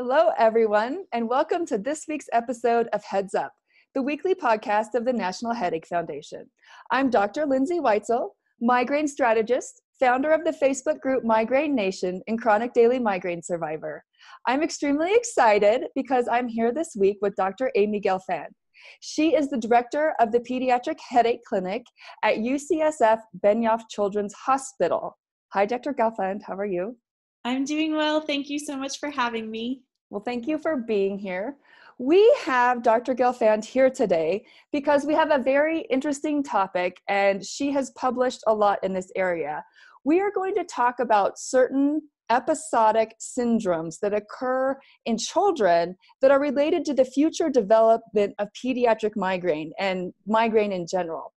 Hello, everyone, and welcome to this week's episode of Heads Up, the weekly podcast of the National Headache Foundation. I'm Dr. Lindsay Weitzel, migraine strategist, founder of the Facebook group Migraine Nation, and chronic daily migraine survivor. I'm extremely excited because I'm here this week with Dr. Amy Gelfand. She is the director of the Pediatric Headache Clinic at UCSF Benioff Children's Hospital. Hi, Dr. Gelfand. How are you? I'm doing well. Thank you so much for having me. Well, thank you for being here. We have Dr. Gelfand here today because we have a very interesting topic and she has published a lot in this area. We are going to talk about certain episodic syndromes that occur in children that are related to the future development of pediatric migraine and migraine in general.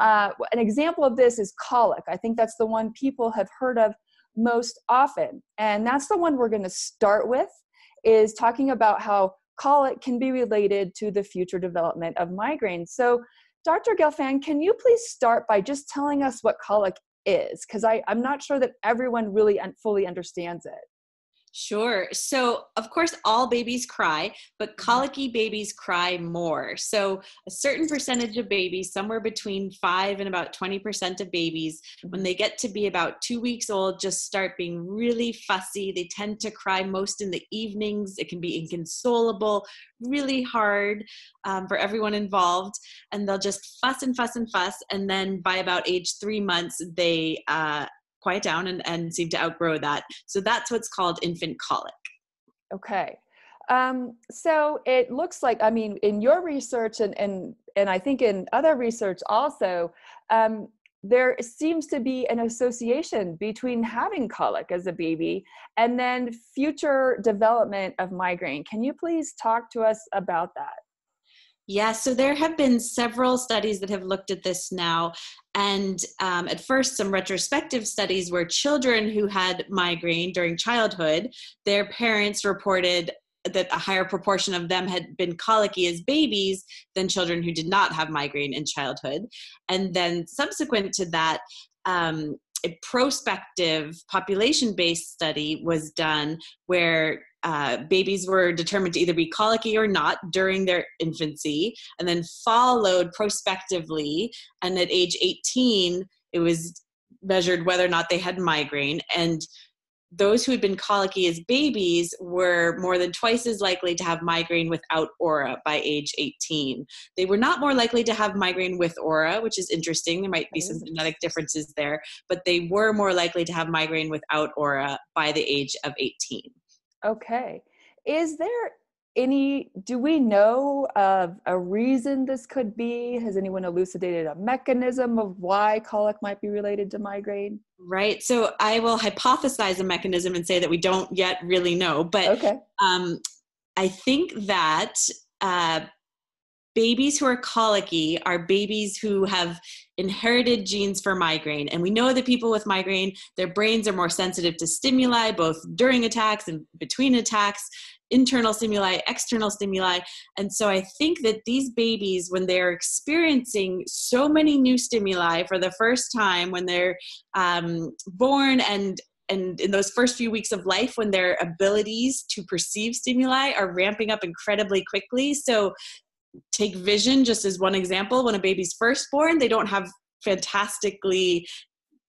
Uh, an example of this is colic. I think that's the one people have heard of most often. And that's the one we're going to start with is talking about how colic can be related to the future development of migraine. So, Dr. Gelfand, can you please start by just telling us what colic is? Because I'm not sure that everyone really and fully understands it. Sure. So, of course, all babies cry, but mm-hmm. colicky babies cry more. So, a certain percentage of babies, somewhere between 5 and about 20% of babies, when they get to be about two weeks old, just start being really fussy. They tend to cry most in the evenings. It can be inconsolable, really hard um, for everyone involved. And they'll just fuss and fuss and fuss. And then by about age three months, they uh, quiet down and, and seem to outgrow that. So that's what's called infant colic. Okay. Um, so it looks like, I mean, in your research and, and, and I think in other research also, um, there seems to be an association between having colic as a baby and then future development of migraine. Can you please talk to us about that? Yeah, so there have been several studies that have looked at this now. And um, at first, some retrospective studies where children who had migraine during childhood, their parents reported that a higher proportion of them had been colicky as babies than children who did not have migraine in childhood. And then, subsequent to that, um, a prospective population based study was done where uh, babies were determined to either be colicky or not during their infancy, and then followed prospectively. And at age 18, it was measured whether or not they had migraine. And those who had been colicky as babies were more than twice as likely to have migraine without aura by age 18. They were not more likely to have migraine with aura, which is interesting. There might be some genetic differences there, but they were more likely to have migraine without aura by the age of 18. Okay. Is there any, do we know of a reason this could be? Has anyone elucidated a mechanism of why colic might be related to migraine? Right. So I will hypothesize a mechanism and say that we don't yet really know. But okay. um, I think that uh, babies who are colicky are babies who have inherited genes for migraine. And we know that people with migraine, their brains are more sensitive to stimuli, both during attacks and between attacks, internal stimuli, external stimuli. And so I think that these babies, when they're experiencing so many new stimuli for the first time, when they're um, born and and in those first few weeks of life when their abilities to perceive stimuli are ramping up incredibly quickly so take vision just as one example. When a baby's first born they don't have fantastically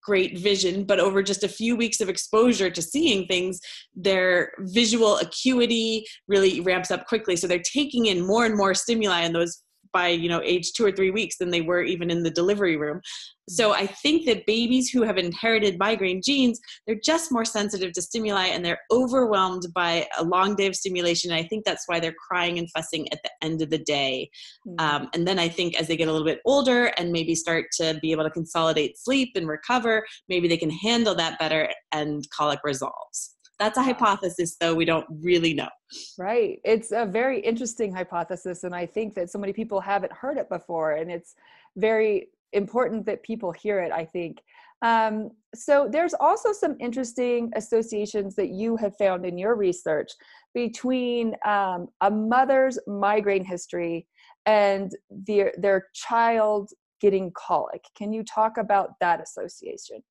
great vision but over just a few weeks of exposure to seeing things their visual acuity really ramps up quickly. So they're taking in more and more stimuli in those by you know age two or three weeks than they were even in the delivery room. So i think that babies who have inherited migraine genes they're just more sensitive to stimuli and they're overwhelmed by a long day of stimulation. And i think that's why they're crying and fussing at the end of the day. Mm-hmm. um, and then i think as they get a little bit older and maybe start to be able to consolidate sleep and recover maybe they can handle that better and colic resolves that's a hypothesis, though we don't really know. Right. It's a very interesting hypothesis. And I think that so many people haven't heard it before. And it's very important that people hear it, I think. Um, so there's also some interesting associations that you have found in your research between um, a mother's migraine history and their, their child getting colic. Can you talk about that association?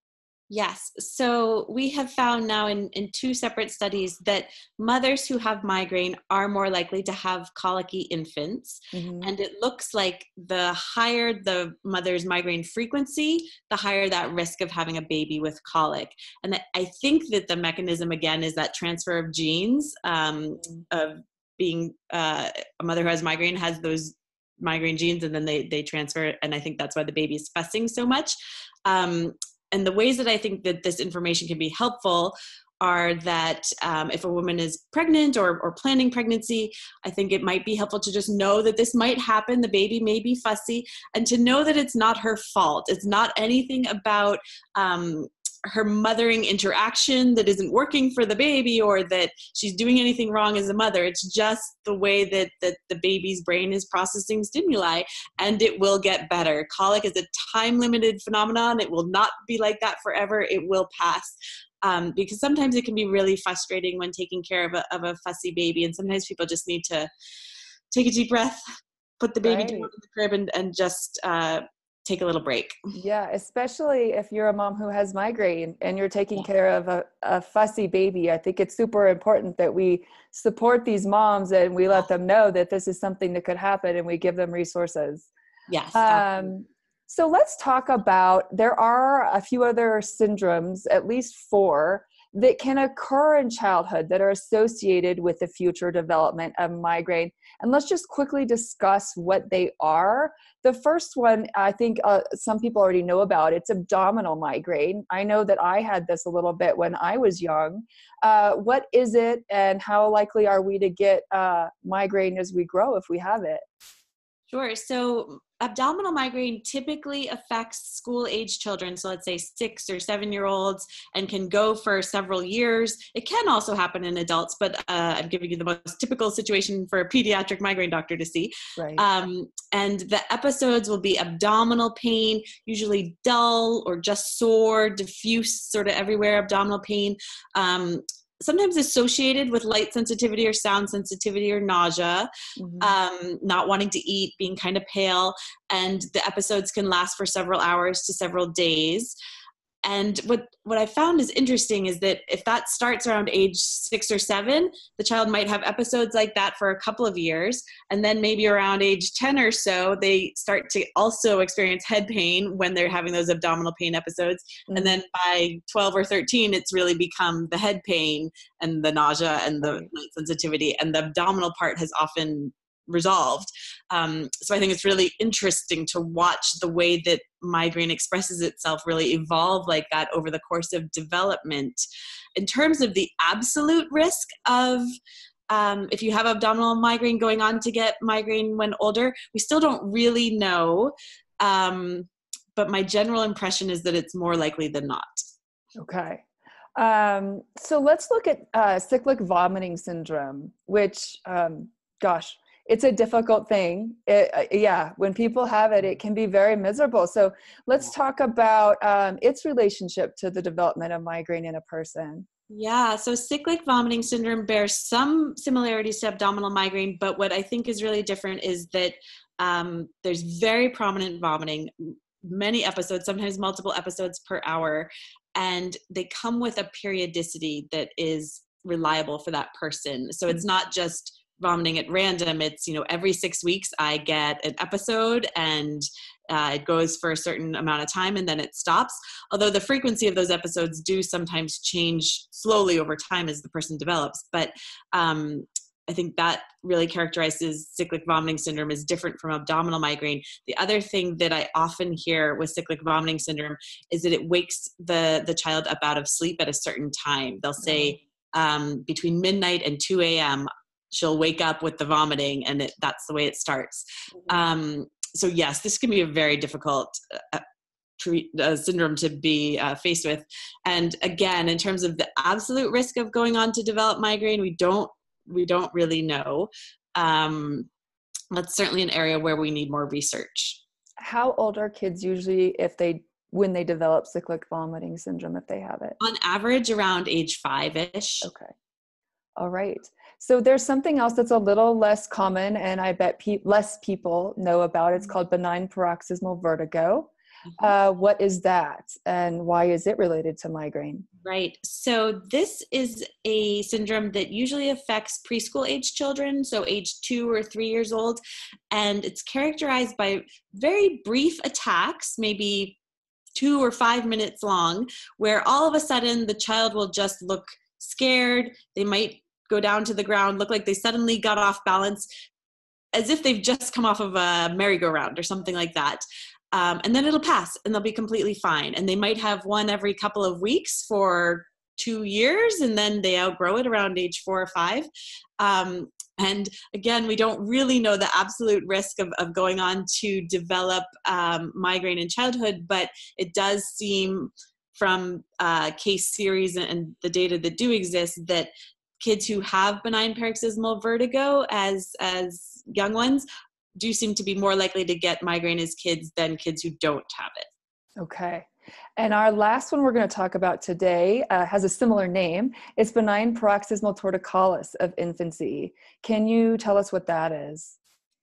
Yes. So we have found now in, in two separate studies that mothers who have migraine are more likely to have colicky infants. Mm-hmm. And it looks like the higher the mother's migraine frequency, the higher that risk of having a baby with colic. And I think that the mechanism, again, is that transfer of genes um, mm-hmm. of being uh, a mother who has migraine has those migraine genes and then they they transfer and i think that's why the baby is fussing so much um, and the ways that I think that this information can be helpful are that um, if a woman is pregnant or, or planning pregnancy, I think it might be helpful to just know that this might happen. The baby may be fussy, and to know that it's not her fault. It's not anything about um, her mothering interaction that isn't working for the baby or that she's doing anything wrong as a mother. It's just the way that, that the baby's brain is processing stimuli and it will get better. Colic is a time limited phenomenon. It will not be like that forever. It will pass. Um, because sometimes it can be really frustrating when taking care of a, of a fussy baby and sometimes people just need to take a deep breath put the baby right. down in the crib and, and just uh, take a little break. Yeah, especially if you're a mom who has migraine and you're taking yeah. care of a, a, fussy baby. I think it's super important that we support these moms and we let them know that this is something that could happen and we give them resources. Yes. Um, so let's talk about there are a few other syndromes, at least four, that can occur in childhood that are associated with the future development of migraine. And let's just quickly discuss what they are. The first one, I think uh, some people already know about. It's abdominal migraine. I know that I had this a little bit when I was young. Uh, what is it, and how likely are we to get uh, migraine as we grow if we have it? Sure. So abdominal migraine typically affects school age children so let's say six or seven year olds and can go for several years. It can also happen in adults but uh, i'm giving you the most typical situation for a pediatric migraine doctor to see. Right. um, and the episodes will be abdominal pain usually dull or just sore diffuse sort of everywhere abdominal pain. Um, sometimes associated with light sensitivity or sound sensitivity or nausea, mm-hmm. um, not wanting to eat, being kind of pale, and the episodes can last for several hours to several days and what what i found is interesting is that if that starts around age six or seven the child might have episodes like that for a couple of years. And then maybe around age 10 or so they start to also experience head pain when they're having those abdominal pain episodes. Mm-hmm. and then by 12 or 13 it's really become the head pain and the nausea and the light sensitivity. And the abdominal part has often resolved. Um, so I think it's really interesting to watch the way that migraine expresses itself really evolve like that over the course of development. In terms of the absolute risk of um, if you have abdominal migraine going on to get migraine when older, we still don't really know. Um, but my general impression is that it's more likely than not. Okay. Um, so let's look at uh, cyclic vomiting syndrome, which, um, gosh, it's a difficult thing. It, uh, yeah when people have it it can be very miserable. So let's talk about um, its relationship to the development of migraine in a person. Yeah, so cyclic vomiting syndrome bears some similarities to abdominal migraine, but what I think is really different is that um, there's very prominent vomiting, many episodes, sometimes multiple episodes per hour, and they come with a periodicity that is reliable for that person. So it's not just vomiting at random it's you know every six weeks i get an episode and uh, it goes for a certain amount of time and then it stops although the frequency of those episodes do sometimes change slowly over time as the person develops but um, I think that really characterizes cyclic vomiting syndrome as different from abdominal migraine. The other thing that I often hear with cyclic vomiting syndrome is that it wakes the the child up out of sleep at a certain time. They'll say um, between midnight and 2 a.m she'll wake up with the vomiting and it, that's the way it starts. Mm-hmm. um, so yes this can be a very difficult uh, treat, uh, syndrome to be uh, faced with. And again in terms of the absolute risk of going on to develop migraine we don't we don't really know. Um, that's certainly an area where we need more research. How old are kids usually if they when they develop cyclic vomiting syndrome if they have it? On average around age five-ish. Okay. All right so there's something else that's a little less common, and I bet pe- less people know about. It's mm-hmm. called benign paroxysmal vertigo. Mm-hmm. Uh, what is that and why is it related to migraine? Right. So, this is a syndrome that usually affects preschool age children, so age two or three years old. And it's characterized by very brief attacks, maybe two or five minutes long, where all of a sudden the child will just look scared. They might go down to the ground, look like they suddenly got off balance, as if they've just come off of a merry-go-round or something like that. Um, and then it'll pass and they'll be completely fine. And they might have one every couple of weeks for two years and then they outgrow it around age four or five. Um, and again, we don't really know the absolute risk of, of going on to develop um, migraine in childhood, but it does seem from uh, case series and the data that do exist that kids who have benign paroxysmal vertigo as as young ones do seem to be more likely to get migraine as kids than kids who don't have it. Okay. And our last one we're going to talk about today uh, has a similar name. It's benign paroxysmal torticollis of infancy. Can you tell us what that is?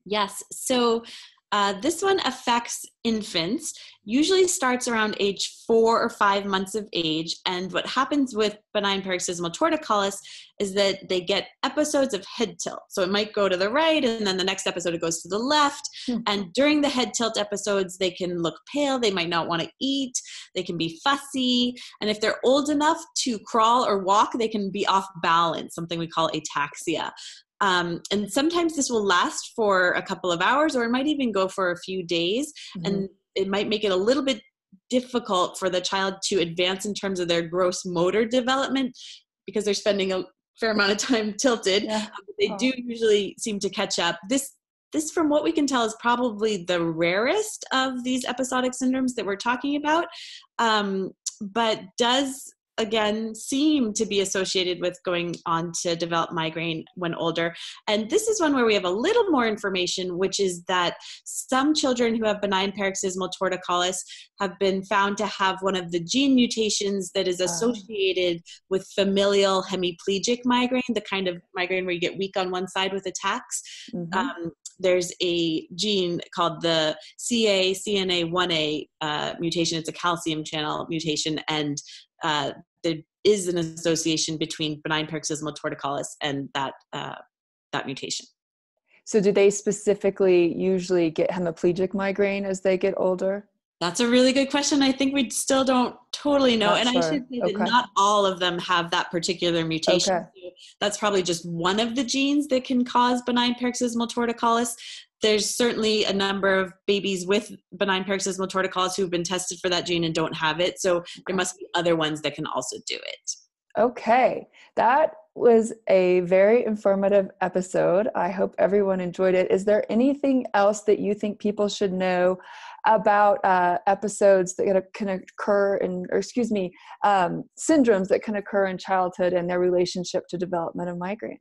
Yes. So uh, this one affects infants, usually starts around age four or five months of age. And what happens with benign paroxysmal torticollis is that they get episodes of head tilt. So it might go to the right, and then the next episode it goes to the left. Hmm. And during the head tilt episodes, they can look pale, they might not want to eat, they can be fussy. And if they're old enough to crawl or walk, they can be off balance, something we call ataxia. Um, and sometimes this will last for a couple of hours or it might even go for a few days. Mm-hmm. And it might make it a little bit difficult for the child to advance in terms of their gross motor development because they're spending a fair amount of time tilted. Yeah. Um, they oh. do usually seem to catch up. This this from what we can tell is probably the rarest of these episodic syndromes that we're talking about um, but does again seem to be associated with going on to develop migraine when older. And this is one where we have a little more information, which is that some children who have benign paroxysmal torticollis have been found to have one of the gene mutations that is ah. associated with familial hemiplegic migraine, the kind of migraine where you get weak on one side with attacks. Mm-hmm. Um, there's a gene called the CA-CNA1A uh, mutation. It's a calcium channel mutation, and uh, there is an association between benign paroxysmal torticollis and that uh, that mutation. So, do they specifically usually get hemiplegic migraine as they get older? That's a really good question. I think we still don't totally know. Not and sure. I should say okay. that not all of them have that particular mutation. Okay. So that's probably just one of the genes that can cause benign paroxysmal torticollis there's certainly a number of babies with benign paroxysmal torticollis who've been tested for that gene and don't have it. So there must be other ones that can also do it. Okay, that was a very informative episode. I hope everyone enjoyed it. Is there anything else that you think people should know about uh, episodes that can occur in, or excuse me, um, syndromes that can occur in childhood and their relationship to development of migraine?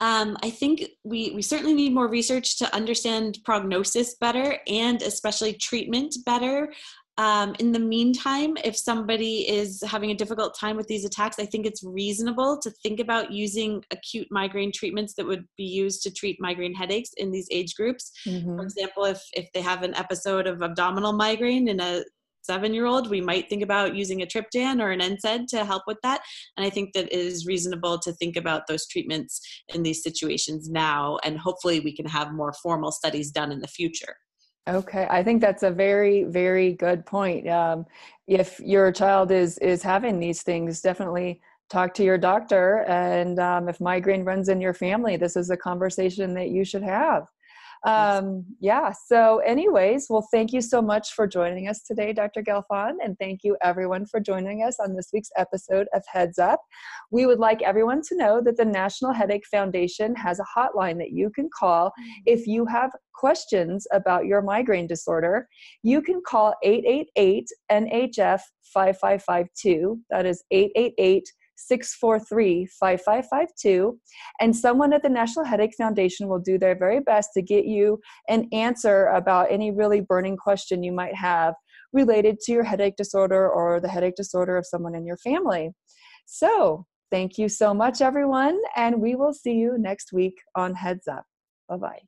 Um, I think we, we certainly need more research to understand prognosis better and especially treatment better. Um, in the meantime, if somebody is having a difficult time with these attacks, I think it's reasonable to think about using acute migraine treatments that would be used to treat migraine headaches in these age groups. Mm-hmm. For example, if, if they have an episode of abdominal migraine in a seven year old, we might think about using a triptan or an NSAID to help with that. And I think that it is reasonable to think about those treatments in these situations now. And hopefully, we can have more formal studies done in the future. Okay, I think that's a very, very good point. Um, if your child is is having these things, definitely talk to your doctor. And um, if migraine runs in your family, this is a conversation that you should have um, yeah so anyways well thank you so much for joining us today dr gelfand and thank you everyone for joining us on this week's episode of heads up. We would like everyone to know that the national headache foundation has a hotline that you can call if you have questions about your migraine disorder. You can call 888 nhf 5552 that is 888 643 5552. And someone at the National Headache Foundation will do their very best to get you an answer about any really burning question you might have related to your headache disorder or the headache disorder of someone in your family. So, thank you so much, everyone, and we will see you next week on Heads Up. Bye bye.